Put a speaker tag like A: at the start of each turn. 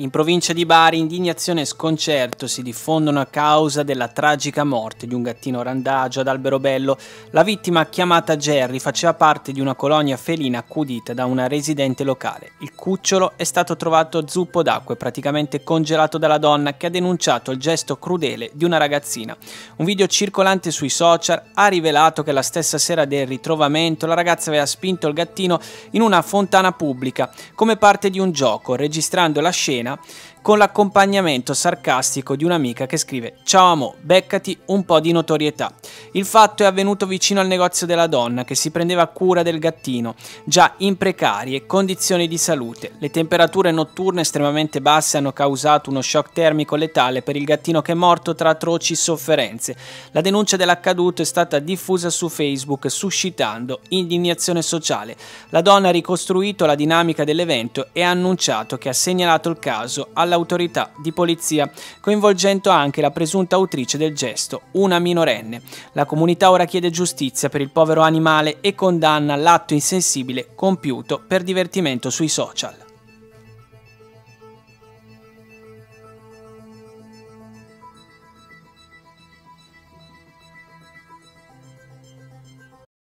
A: In provincia di Bari indignazione e sconcerto si diffondono a causa della tragica morte di un gattino randagio ad Alberobello. La vittima, chiamata Jerry, faceva parte di una colonia felina accudita da una residente locale. Il cucciolo è stato trovato zuppo d'acqua e praticamente congelato dalla donna che ha denunciato il gesto crudele di una ragazzina. Un video circolante sui social ha rivelato che la stessa sera del ritrovamento la ragazza aveva spinto il gattino in una fontana pubblica come parte di un gioco, registrando la scena con l'accompagnamento sarcastico di un'amica che scrive Ciao amo, beccati un po' di notorietà. Il fatto è avvenuto vicino al negozio della donna che si prendeva cura del gattino, già in precarie condizioni di salute. Le temperature notturne estremamente basse hanno causato uno shock termico letale per il gattino che è morto tra atroci sofferenze. La denuncia dell'accaduto è stata diffusa su Facebook suscitando indignazione sociale. La donna ha ricostruito la dinamica dell'evento e ha annunciato che ha segnalato il caso alla all'autorità di polizia, coinvolgendo anche la presunta autrice del gesto, una minorenne. La comunità ora chiede giustizia per il povero animale e condanna l'atto insensibile compiuto per divertimento sui social.